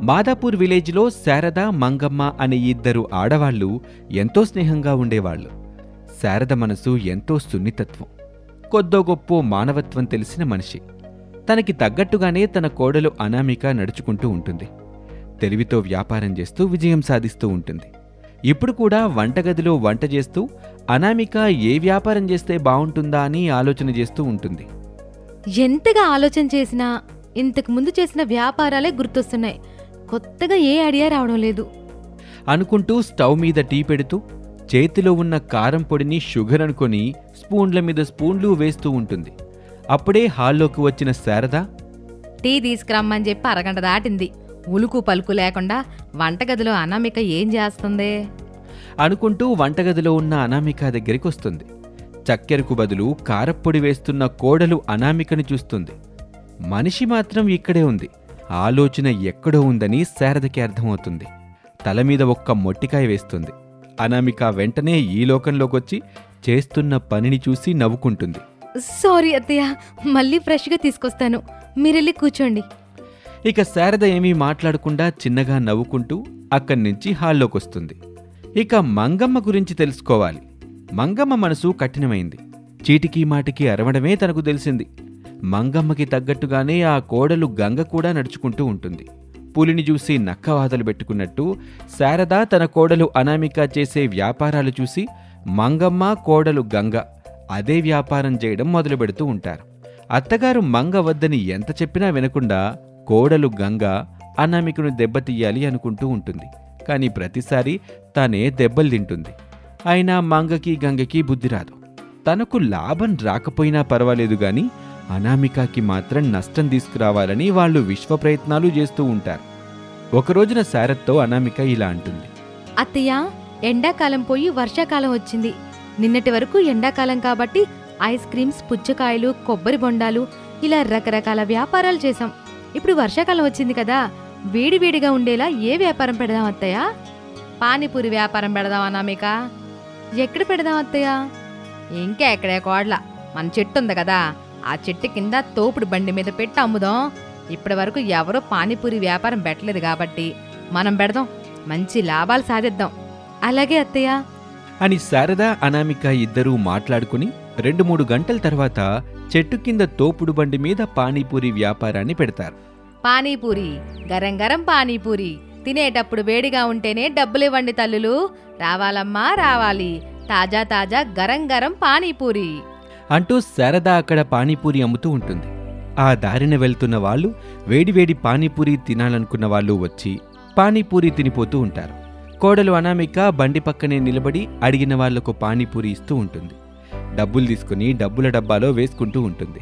మాదాపూర్ విలేజ్లో శారద మంగమ్మ అనే ఇద్దరు ఆడవాళ్ళు ఎంతో స్నేహంగా ఉండేవాళ్ళు శారద మనసు ఎంతో సున్నితత్వం కొద్దో గొప్పో మానవత్వం తెలిసిన మనిషి. తనకి తగ్గట్టుగానే తన కోడలు అనామిక నడుచుకుంటూ ఉంటుంది. తెలివితో వ్యాపారం చేస్తూ విజయం సాధిస్తూ ఉంటుంది. ఇప్పుడు కూడా వంటగదిలో వంట చేస్తూ అనామిక ఏ వ్యాపారం చేస్తే బాగుంటుందా అని ఆలోచన చేస్తూ ఉంటుంది. ఎంతగా ఆలోచన చేసినా ఇంతకు ముందు చేసిన వ్యాపారాలే గుర్తొస్తున్నాయి. కొత్తగా ఏ ఐడియా రావడం లేదు. అనుకుంటూ స్టవ్ మీద టీ పెడుతూ చేతిలో ఉన్న కారం పొడిని షుగర్ అనుకొని స్పూన్ల మీద స్పూన్లు వేస్తూ ఉంటుంది. అప్పుడే హాల్లోకి వచ్చిన శారద టీ తీసుకురమ్మని చెప్పి అరగంట దాటింది. ఉలుకు పలుకు లేకుండా వంటగదిలో అనామిక ఏం చేస్తుంది? అనుకుంటూ వంటగదిలో ఉన్న అనామిక దగ్గరికి వస్తుంది. చక్కెరకు బదులు కారప్పొడి వేస్తున్న కోడలు అనామికను చూస్తుంది. మనిషి మాత్రం ఇక్కడే ఉంది. ఆలోచన ఎక్కడో ఉందని శారదకి అర్థమవుతుంది. తల మీద ఒక్క మొట్టికాయ వేస్తుంది. అనామిక వెంటనే ఈ లోకంలోకొచ్చి చేస్తున్న పనిని చూసి నవ్వుకుంటుంది. సారీ అత్తయ్య మళ్ళీ ఫ్రెష్గా తీసుకొస్తాను. మీరెళ్ళి కూర్చోండి. ఇక శారద ఏమీ మాట్లాడకుండా చిన్నగా నవ్వుకుంటూ అక్కడి నుంచి హాల్లోకొస్తుంది. ఇక మంగమ్మ గురించి తెలుసుకోవాలి. మంగమ్మ మనసు కఠినమైంది. చీటికి మాటికి అరవడమే తనకు తెలిసింది. మంగమ్మకి తగ్గట్టుగానే ఆ కోడలు గంగ కూడా నడుచుకుంటూ ఉంటుంది. పులిని చూసి నక్కవాదలు పెట్టుకున్నట్టు శారద తన కోడలు అనామిక చేసే వ్యాపారాలు చూసి మంగమ్మ కోడలు గంగ అదే వ్యాపారం చేయడం మొదలు పెడుతూ ఉంటారు. అత్తగారు మంగ వద్దని ఎంత చెప్పినా వినకుండా కోడలు గంగ అనామికను దెబ్బతీయాలి అనుకుంటూ ఉంటుంది. కానీ ప్రతిసారి తానే దెబ్బలు తింటుంది. అయినా మంగకి గంగకి బుద్ధి రాదు. తనకు లాభం రాకపోయినా పర్వాలేదు కానీ అనామికకి మాత్రం నష్టం తీసుకురావాలని వాళ్ళు విశ్వ ప్రయత్నాలు చేస్తూ ఉంటారు. ఒకరోజున శారత్తో అనామిక ఇలా అంటుంది. అత్తయ్య ఎండాకాలం పోయి వర్షాకాలం వచ్చింది. నిన్నటి వరకు ఎండాకాలం కాబట్టి ఐస్ క్రీమ్స్ పుచ్చకాయలు కొబ్బరి బొండాలు ఇలా రకరకాల వ్యాపారాలు చేశాం. ఇప్పుడు వర్షాకాలం వచ్చింది కదా వేడివేడిగా ఉండేలా ఏ వ్యాపారం పెడదాం అత్తయ్య? పానీపూరి వ్యాపారం పెడదాం అనామిక. ఎక్కడ పెడదాం అత్తయ్య? ఇంకా ఎక్కడే కోడ్ల మన చెట్టు ఉంది కదా ఆ చెట్టు కింద తోపుడు బండి మీద పెట్టి అమ్ముదాం. ఇప్పటి వరకు ఎవరో పానీపూరి వ్యాపారం పెట్టలేదు కాబట్టి మనం పెడదాం. మంచి లాభాలు సాధిద్దాం. అలాగే అత్తయ్య. అని శారద అనామిక ఇద్దరూ మాట్లాడుకుని రెండు మూడు గంటల తర్వాత చెట్టు కింద తోపుడు బండి మీద పానీపూరి వ్యాపారాన్ని పెడతారు. పానీపూరి. గరం గరం పానీపూరి. తినేటప్పుడు వేడిగా ఉంటేనే డబ్బులివ్వండి తల్లులు. రావాలమ్మా రావాలి. తాజా తాజా గరం గరం పానీపూరి. అంటూ శారద అక్కడ పానీపూరి అమ్ముతూ ఉంటుంది. ఆ దారిన వెళ్తున్న వాళ్ళు వేడివేడి పానీపూరి తినాలనుకున్న వాళ్ళు వచ్చి పానీపూరి తినిపోతూ ఉంటారు. కోడలు అనామిక బండి పక్కనే నిలబడి అడిగిన వాళ్ళకు పానీపూరి ఇస్తూ ఉంటుంది. డబ్బులు తీసుకుని డబ్బుల డబ్బాలో వేసుకుంటూ ఉంటుంది.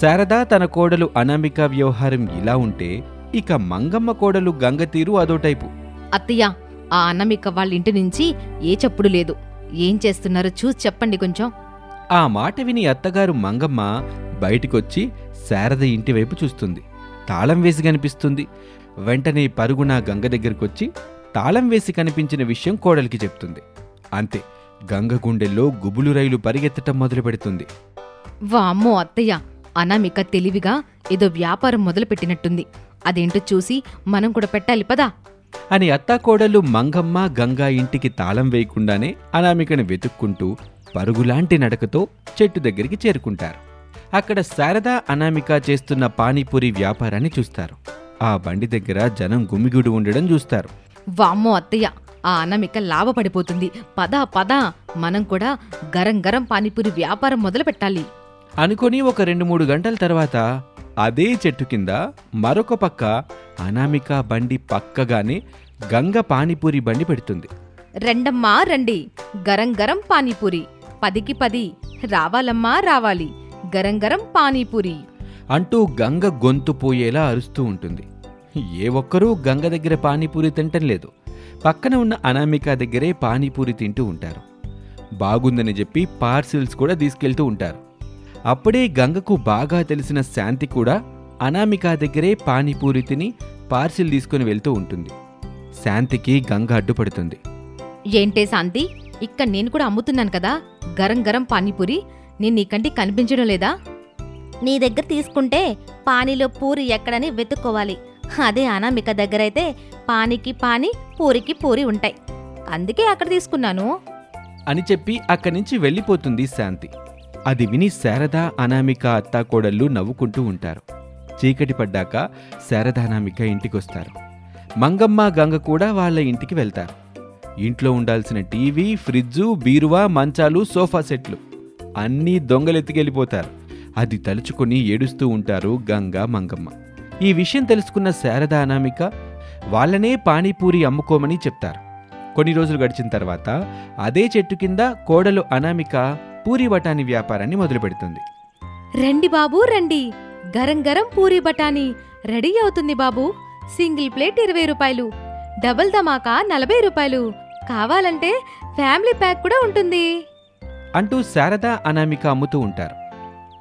శారద తన కోడలు అనామిక వ్యవహారం ఇలా ఉంటే ఇక మంగమ్మ కోడలు గంగతీరు అదో టైపు. అత్తయ్య ఆ అనామిక వాళ్ళ ఇంటి నుంచి ఏ చప్పుడు లేదు. ఏం చేస్తున్నారో చూసి చెప్పండి కొంచెం. ఆ మాట విని అత్తగారు మంగమ్మ బయటికొచ్చి శారద ఇంటివైపు చూస్తుంది. తాళం వేసి కనిపిస్తుంది. వెంటనే పరుగున గంగ దగ్గరకొచ్చి తాళం వేసి కనిపించిన విషయం కోడలికి చెప్తుంది. అంతే గంగ గుండెల్లో గుబులు రైలు పరిగెత్తటం మొదలు పెడుతుంది. వామ్మో అత్తయ్య అనామిక తెలివిగా ఏదో వ్యాపారం మొదలుపెట్టినట్టుంది. అదేంటో చూసి మనం కూడా పెట్టాలి పదా? అని అత్తాకోడలు మంగమ్మ గంగా ఇంటికి తాళం వేయకుండానే అనామికను వెతుక్కుంటూ పరుగులాంటి నడకతో చెట్టు దగ్గరికి చేరుకుంటారు. అక్కడ శారద అనామిక చేస్తున్న పానీపూరి వ్యాపారాన్ని చూస్తారు. ఆ బండి దగ్గర జనం గుమిగుడు ఉండడం చూస్తారు. వామ్మో అత్తయ్య ఆ అన్నమిక లాభపడిపోతుంది. పదా పదా. మనం కూడా గరం గరం పానీపూరి వ్యాపారం మొదలు పెట్టాలి. అనుకొని ఒక రెండు మూడు గంటల తర్వాత అదే చెట్టు కింద మరొక పక్క అనామిక బండి పక్కగానే గంగ పానీపూరి బండి పెడుతుంది. రెండమ్మా రండి. గరం గరం పానీపూరి. పదికి పది. రావాలమ్మా రావాలి. గరం గరం పానీపూరి. అంటూ గంగ గొంతు పోయేలా అరుస్తూ ఉంటుంది. ఏ ఒక్కరూ గంగ దగ్గర పానీపూరి తింటం లేదు. పక్కన ఉన్న అనామిక దగ్గరే పానీపూరి తింటూ ఉంటారు. బాగుందని చెప్పి పార్సిల్స్ కూడా తీసుకెళ్తూ ఉంటారు. అప్పుడే గంగకు బాగా తెలిసిన శాంతి కూడా అనామిక దగ్గరే పానీపూరి తిని పార్సిల్ తీసుకుని వెళ్తూ ఉంటుంది. శాంతికి గంగ అడ్డుపడుతుంది. ఏంటే శాంతి? ఇక్కడ నేను కూడా అమ్ముతున్నాను కదా. గరం గరం పానీపూరి. నేను నీకంటే కనిపించడం లేదా? నీ దగ్గర తీసుకుంటే పానీలో పూరి ఎక్కడని వెతుక్కోవాలి. అదే అనామిక దగ్గర అయితే పానికి పాని పూరికి పూరి ఉంటాయి. అందుకే అక్కడ తీసుకున్నాను. అని చెప్పి అక్కడి నుంచి వెళ్ళిపోతుంది శాంతి. అది విని శారద అనామిక అత్తాకోడళ్ళు నవ్వుకుంటూ ఉంటారు. చీకటి పడ్డాక శారద అనామిక ఇంటికొస్తారు. మంగమ్మ గంగ కూడా వాళ్ళ ఇంటికి వెళ్తారు. ఇంట్లో ఉండాల్సిన టీవీ ఫ్రిడ్జు బీరువా మంచాలు సోఫా సెట్లు. అన్నీ దొంగలెత్తికెళ్ళిపోతారు. అది తలుచుకొని ఏడుస్తూ ఉంటారు గంగా మంగమ్మ. ఈ విషయం తెలుసుకున్న శారద అనామిక వాళ్ళనే పానీపూరి అమ్ముకోమని చెప్తారు. కొన్ని రోజులు గడిచిన తర్వాత అదే చెట్టు కింద కోడలు అనామిక పూరి బఠానీ వ్యాపారాన్ని మొదలుపెడుతుంది రండి బాబు రండి. గరం గరం పూరి బఠానీ. రెడీ అవుతుంది బాబు. సింగిల్ ప్లేట్ ఇరవై రూపాయలు. డబుల్ ధమాకా నలభై రూపాయలు. కావాలంటే ఫ్యామిలీ ప్యాక్ కూడా ఉంటుంది. అంటూ శారద అనామిక అమ్ముతూ ఉంటారు.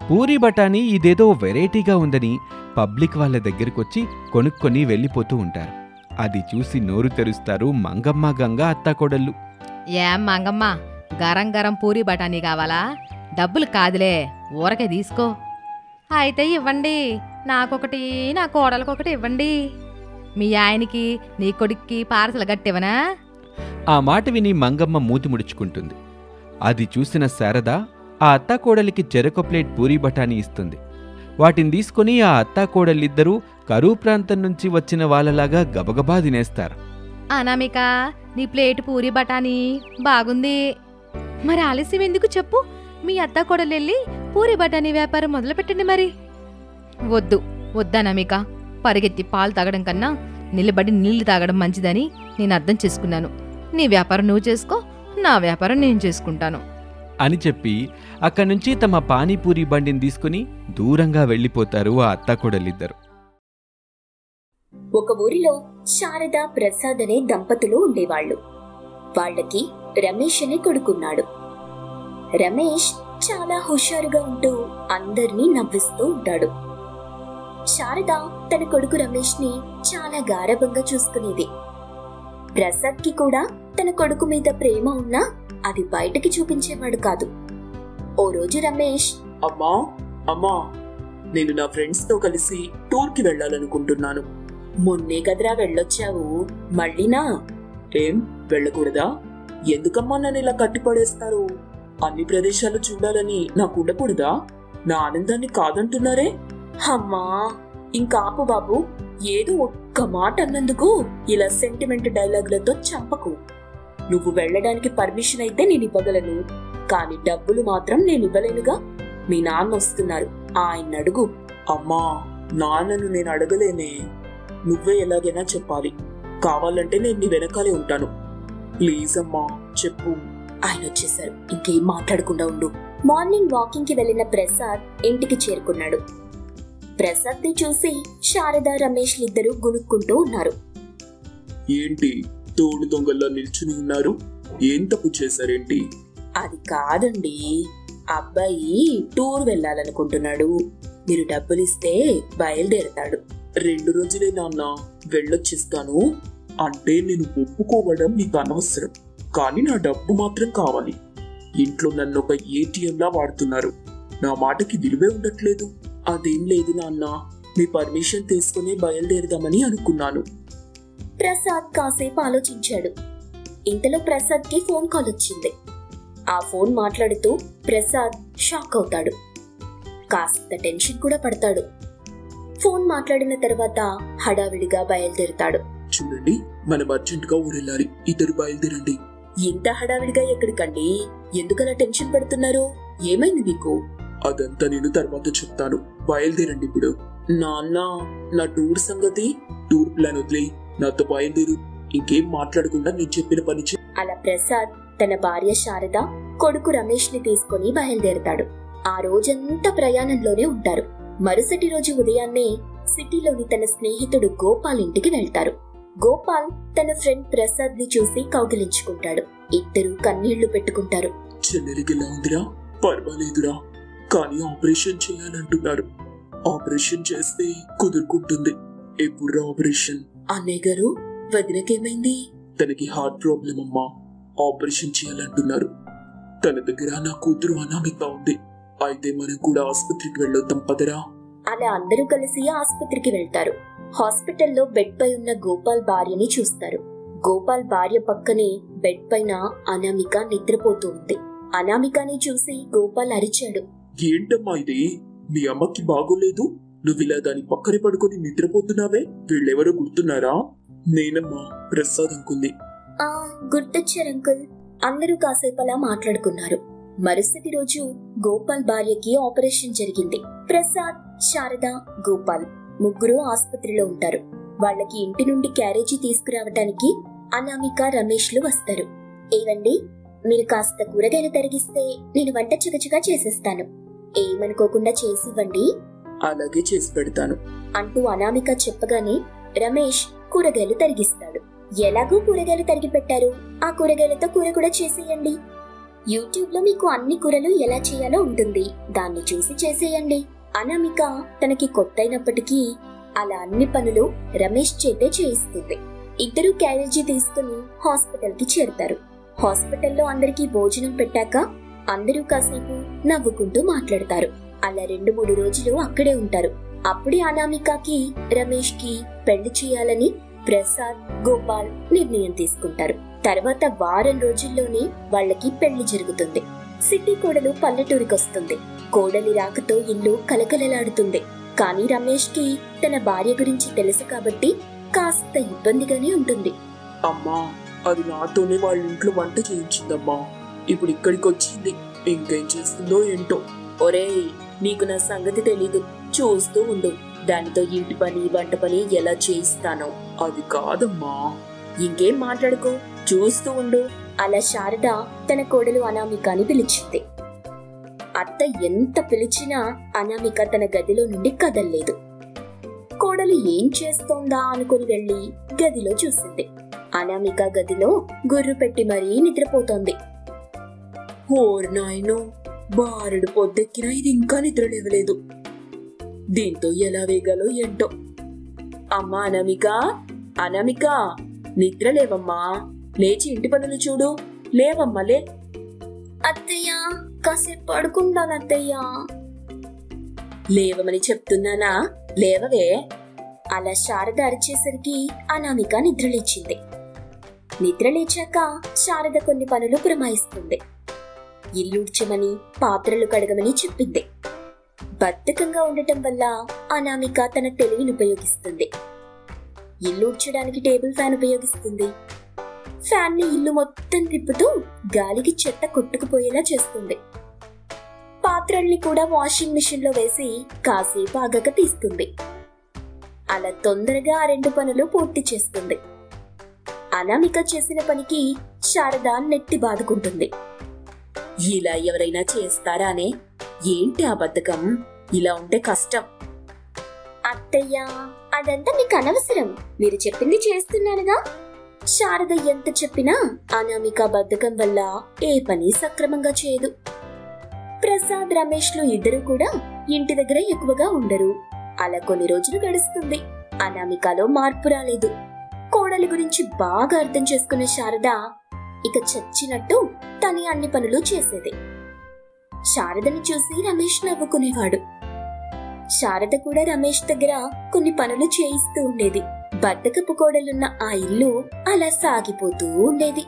పూరి బఠానీ ఇదేదో వెరైటీగా ఉందని పబ్లిక్ వాళ్ళ దగ్గరకొచ్చి కొనుక్కొని వెళ్ళిపోతూ ఉంటారు. అది చూసి నోరు తెరుస్తారు మంగమ్మ గంగ అత్తాకోడళ్ళు ఏం మంగమ్మ గరం గరం పూరి బఠానీ కావాలా? డబ్బులు కాదులే ఊరకే తీసుకో. అయితే ఇవ్వండి నాకొకటి నా కోడలకొకటి ఇవ్వండి. మీ ఆయనకి నీ కొడుక్కి పార్సల్ గట్టివనా ఆ మాట విని మంగమ్మ మూతి ముడుచుకుంటుంది. అది చూసిన శారద ఆ అత్తాకోడలికి చెరొక ప్లేట్ పూరీ బఠానీ ఇస్తుంది. వాటిని తీసుకుని ఆ అత్తాకోడలిద్దరూ కరువు ప్రాంతం నుంచి వచ్చిన వాళ్ళలాగా గబగబా తినేస్తారు. అనామిక నీ ప్లేట్ పూరి బఠానీ బాగుంది. మరి ఆలస్యం ఎందుకు చెప్పు? మీ అత్తాకోడలెళ్ళి పూరి బఠానీ వ్యాపారం మొదలుపెట్టండి మరి. వద్దు వద్దనామిక పరిగెత్తి పాలు తాగడం కన్నా నిలబడి నీళ్ళు తాగడం మంచిదని నేను అర్థం చేసుకున్నాను. నీ వ్యాపారం నువ్వు చేసుకో నా వ్యాపారం నేను చేసుకుంటాను. అని చెప్పి అక్కడి నుంచి తమ పానీపూరి బండిని తీసుకుని దూరంగా వెళ్ళిపోతారు ఆ అత్తాకోడలిద్దరు ఒక ఊరిలో శారద ప్రసాద్ అనే దంపతులు ఉండేవాళ్ళు. వాళ్ళకి రమేష్ అనే కొడుకున్నాడు. రమేష్ చాలా హుషారుగా ఉంటూ అందర్నీ నవ్విస్తూ ఉంటాడు. శారద తన కొడుకు రమేష్ని చాలా గారభంగా చూసుకునేది. ప్రసాద్కి కూడా తన కొడుకు మీద ప్రేమ ఉన్నా అది బయటకి చూపించేవాడు కాదు. ఓ రోజు రమేష్ అమ్మా అమ్మా నేను నా ఫ్రెండ్స్తో కలిసి టూర్కి వెళ్ళాలనుకుంటున్నాను. మొన్నే కదరా వెళ్ళొచ్చావు. మళ్ళీనా ఏం? వెళ్ళకూడదా? ఎందుకమ్మా నన్ను ఇలా కట్టిపడేస్తారు? అన్ని ప్రదేశాలు చూడాలని నాకు ఉండకూడదా? నా ఆనందాన్ని కాదంటున్నారే? అమ్మా ఇంకాపు బాబు. ఏదో ఒక్క మాట అన్నందుకు ఇలా సెంటిమెంట్ డైలాగులతో చంపకు. నువ్వు వెళ్ళడానికి పర్మిషన్ అయితే నేను ఇవ్వగలను. కానీ డబ్బులు మాత్రం నేను ఇవ్వలేనుగా. మీ నాన్న వస్తున్నారు. ఆయన అడుగు. అమ్మా నాన్నను నేను అడగలేనే. నువ్వే ఎలాగైనా చెప్పాలి. కావాలంటే నేను నీ వెనకాలే ఉంటాను. ప్లీజ్ అమ్మా చెప్పు. ఆయన వచ్చేసారు. ఇంకేం మాట్లాడకుండా ఉండు. మార్నింగ్ వాకింగ్కి వెళ్ళిన ప్రసాద్ ఇంటికి చేరుకున్నాడు. ప్రసాద్ని చూసి శారద రమేష్ ఇద్దరు గునుక్కుంటూ ఉన్నారు. ఏంటి తోడు దొంగల్లా నిల్చుని ఉన్నారు? ఏం తప్పు చేశారేంటి? అది కాదండి. అబ్బాయి టూర్ వెళ్ళాలనుకుంటున్నాడు. మీరు డబ్బులు ఇస్తే బయలుదేరతాడు. రెండు రోజులే నాన్న వెళ్ళొచ్చిస్తాను. అంటే నేను ఒప్పుకోవడం నీకు అనవసరం. కానీ నా డబ్బు మాత్రం కావాలి. ఇంట్లో నన్ను ఒక ATM లా వాడుతున్నారు. నా మాటకి విలువే ఉండట్లేదు. అదేం లేదు నాన్న. మీ పర్మిషన్ తీసుకుని బయలుదేరదామని అనుకున్నాను. ప్రసాద్ కాసేపు ఆలోచించాడు. ఇంతలో ప్రసాద్కి ఫోన్ కాల్ వచ్చింది. ఆ ఫోన్ మాట్లాడుతూ ప్రసాద్ షాక్ అవుతాడు. కాస్త టెన్షన్ కూడా పడతాడు. ఫోన్ మాట్లాడిన తర్వాత హడావిడిగా బయలుదేరుతాడు. చూడండి మనం అర్జెంట్గా ఊరెళ్ళాలి. ఇద్దరు బయలుదేరండి. ఇంత హడావిడిగా ఎక్కడికండి? ఎందుకలా టెన్షన్ పడుతున్నారు? ఏమైంది మీకు? అదంతా నేను తర్వాత చెప్తాను. బయలుదేరండి ఇప్పుడు. నాన్న నా టూర్ సంగతి? టూర్ ప్లాన్ వదిలే నాతో బయలుదేరు. ఇంకేం మాట్లాడకుండా నేను చెప్పిన పని చే అలా ప్రసాద్ తన భార్య శారద కొడుకు రమేష్ని తీసుకుని బయలుదేరతాడు. ఆ రోజంతా ప్రయాణంలోనే ఉంటారు. మరుసటి రోజు ఉదయాన్నే సిటీలోని తన స్నేహితుడు గోపాల్ ఇంటికి వెళ్తారు. గోపాల్ తన ఫ్రెండ్ ప్రసాద్ని చూసి కౌగిలించుకుంటాడు. ఇద్దరు కన్నీళ్ళు పెట్టుకుంటారు. చెల్లెలికి పర్వాలేదురా. కానీ ఆపరేషన్ చేయాలంటున్నారు. ఆపరేషన్ చేస్తే కుదురుకుంటుంది. ఎప్పుడు ఆపరేషన్? అన్నయ్య గారు వదినకేమైంది? తనకి హార్ట్ ప్రాబ్లం అమ్మా. ఆపరేషన్ చేయాలంటున్నారు. తన దగ్గర నా కూతురు అనామిక ఉంది. అయితే మనం కూడా ఆసుపత్రికి వెళ్ళొద్దాం పదరా? అలా అందరూ కలిసి ఆసుపత్రికి వెళ్తారు. హాస్పిటల్లో బెడ్ పై ఉన్న గోపాల్ భార్యని చూస్తారు. గోపాల్ భార్య పక్కనే బెడ్ పైన అనామిక నిద్రపోతూ ఉంది. అనామికని చూసి గోపాల్ అరిచాడు. ఏంటమ్మా ఇది? మీ అమ్మకి బాగోలేదు? నువ్విలా దాని పక్కనే పడుకొని నిద్రపోతున్నావే? వీళ్ళెవరో గుర్తున్నారా? నేనమ్మా ప్రసాద్ అనుకుంది ఆ గుర్తొచ్చారు అంకుల్. అందరూ కాసేపు అలా మాట్లాడుకున్నారు. మరుసటి రోజు గోపాల్ భార్యకి ఆపరేషన్ జరిగింది. ప్రసాద్ శారద గోపాల్ ముగ్గురు ఆసుపత్రిలో ఉంటారు. వాళ్ళకి ఇంటి నుండి క్యారేజీ తీసుకురావటానికి అనామిక రమేష్లు వస్తారు. ఏవండి? మీరు కాస్త కూరగాయలు తరిగిస్తే నేను వంట చుకచుగా చేసేస్తాను. ఏమనుకోకుండా చేసివ్వండి. అలాగే చేసి పెడతాను. అంటూ అనామిక చెప్పగానే రమేష్ కూరగాయలు తరిగిస్తాడు. ఎలాగో కూరగాయలు తరిగి పెట్టారు? ఆ కూరగాయలతో కూర కూడా చేసేయండి. యూట్యూబ్లో మీకు అన్ని కూరలు ఎలా చేయాలో ఉంటుంది. దాన్ని చూసి చేసేయండి. అనామిక తనకి కొత్త అయినప్పటికీ అలా అన్ని పనులు రమేష్ చేతే చేయిస్తుంది. ఇద్దరు క్యారేజీ తీసుకుని హాస్పిటల్కి చేరుతారు. హాస్పిటల్లో అందరికీ భోజనం పెట్టాక అందరూ కాసేపు నవ్వుకుంటూ మాట్లాడతారు. అలా రెండు మూడు రోజులు అక్కడే ఉంటారు. అప్పుడే అనామికకి రమేష్కి పెళ్ళి చేయాలని ప్రసాద్ గోపాల్ నిర్ణయం తీసుకుంటారు. తర్వాత వారం రోజుల్లోనే వాళ్ళకి పెళ్ళి జరుగుతుంది. సిటీ కోడలు పల్లెటూరికి వస్తుంది కోడలి రాకతో ఇల్లు కలకలలాడుతుంది. కానీ రమేష్కి తన భార్య గురించి తెలుసు కాబట్టి కాస్త ఇబ్బందిగానే ఉంటుంది. అమ్మా అది నాతోనే వాళ్ళ ఇంట్లో వంట చేయించిందమ్మా. ఇప్పుడు ఇక్కడికి వచ్చింది ఇంకేం చేస్తుందో ఏంటో. ఒరేయ్ నీకు నా సంగతి తెలీదు. చూస్తూ ఉండు. దానితో ఇంటి పని వంట పని ఎలా చేయిస్తానో. అది కాదమ్మా. ఇంకేం మాట్లాడుకో. చూస్తూ ఉండు. అలా శారద తన కోడలు అనామికని పిలిచింది. అత్త ఎంత పిలిచినా అనామిక తన గదిలో నుండి కదల్లేదు. కోడలు ఏం చేస్తోందా అనుకుని వెళ్ళి గదిలో చూసింది. అనామిక గదిలో గుర్రు పెట్టి మరీ నిద్రపోతోంది. ఓర్ నాయనో బారుడు పొద్దెక్కినా ఇది ఇంకా నిద్ర లేవలేదు. దీంతో ఎలా వేగాలో ఏంటో. అమ్మా అనామిక అనామిక నిద్ర లేవమ్మా. లేచి ఇంటి పనులు చూడు. లేవమ్మా లే. అత్తయ్య కాసేపు పడుకుంటాను అత్తయ్య. లేవమని చెప్తున్నానా? లేవవే. అలా శారద అరిచేసరికి అనామిక నిద్రలేచింది. నిద్రలేచాక శారద కొన్ని పనులు పురమాయిస్తుంది. ఇల్లుడ్చమని పాత్రలు కడగమని చెప్పింది. బద్ధకంగా ఉండటం వల్ల అనామిక తన తెలివిని ఉపయోగిస్తుంది. ఇల్లు ఉడ్చడానికి టేబుల్ ఫ్యాన్ ఉపయోగిస్తుంది. ఫ్యాన్ని ఇల్లు మొత్తం తిప్పుతూ గాలికి చెత్త కొట్టుకుపోయేలా చేస్తుంది. పాత్రల్ని కూడా వాషింగ్ మిషన్లో వేసి కాసేపు ఆగక తీస్తుంది. అలా తొందరగా ఆ రెండు పనులు పూర్తి చేస్తుంది. అనామిక చేసిన పనికి శారద నెట్టి బాదుకుంటుంది. ఇలా ఎవరైనా చేస్తారానే? ఏంటి ఆ బద్ధకం? ఇలా ఉంటే కష్టం. అత్తయ్యా అదంతా మీకు అనవసరం. మీరు చెప్పింది చేస్తున్నానుగా శారద ఎంత చెప్పినా అనామిక బద్ధకం వల్ల ఏ పని సక్రమంగా చేయదు. ప్రసాద్ రమేష్లు ఇద్దరు కూడా ఇంటి దగ్గర ఎక్కువగా ఉండరు. అలా కొన్ని రోజులు గడుస్తుంది. అనామికలో మార్పు రాలేదు. కోడలి గురించి బాగా అర్థం చేసుకున్న శారద ఇక చచ్చినట్టు తనే అన్ని పనులు చేసేది. శారదని చూసి రమేష్ నవ్వుకునేవాడు. శారద కూడా రమేష్ దగ్గర కొన్ని పనులు చేయిస్తూ ఉండేది. బద్దకపు కోడలున్న ఆ ఇల్లు అలా సాగిపోతూ ఉండేది.